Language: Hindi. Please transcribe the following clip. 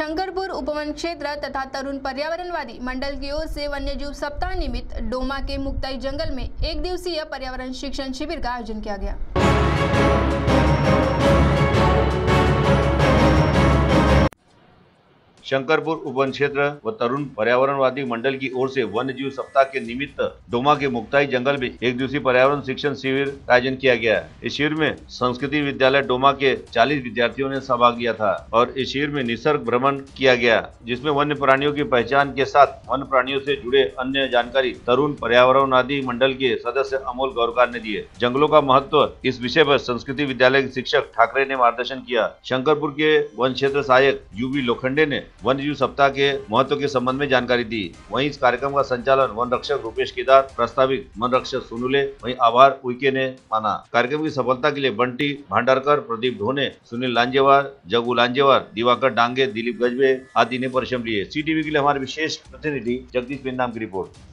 शंकरपुर उपवन क्षेत्र तथा तरुण पर्यावरणवादी मंडल की ओर से वन्यजीव सप्ताह निमित्त डोमा के मुक्ताई जंगल में एक दिवसीय पर्यावरण शिक्षण शिविर का आयोजन किया गया। शंकरपुर उपवन क्षेत्र व तरुण पर्यावरणवादी मंडल की ओर से वन्य जीव सप्ताह के निमित्त डोमा के मुक्ताई जंगल में एक दिवसीय पर्यावरण शिक्षण शिविर का आयोजन किया गया इस शिविर में संस्कृति विद्यालय डोमा के 40 विद्यार्थियों ने सहभाग लिया था और इस शिविर में निसर्ग भ्रमण किया गया, जिसमें वन्य प्राणियों की पहचान के साथ वन्य प्राणियों ऐसी जुड़े अन्य जानकारी तरुण पर्यावरणवादी मंडल के सदस्य अमोल गौरकार ने दिए। जंगलों का महत्व इस विषय पर संस्कृति विद्यालय के शिक्षक ठाकरे ने मार्गदर्शन किया। शंकरपुर के वन क्षेत्र सहायक यूबी लोखंडे ने वन्य जीव सप्ताह के महत्व के संबंध में जानकारी दी। वहीं इस कार्यक्रम का संचालन वन रक्षक रूपेश केदार, प्रस्तावित वन रक्षक सुनुले, वहीं आभार उइके ने माना। कार्यक्रम की सफलता के लिए बंटी भंडारकर, प्रदीप ढोने सुनील लांजेवार, जगू लांजेवार, दिवाकर डांगे, दिलीप गजबे आदि ने परिश्रम लिए। सी के लिए हमारे विशेष प्रतिनिधि जगदीश बिंदाम की रिपोर्ट।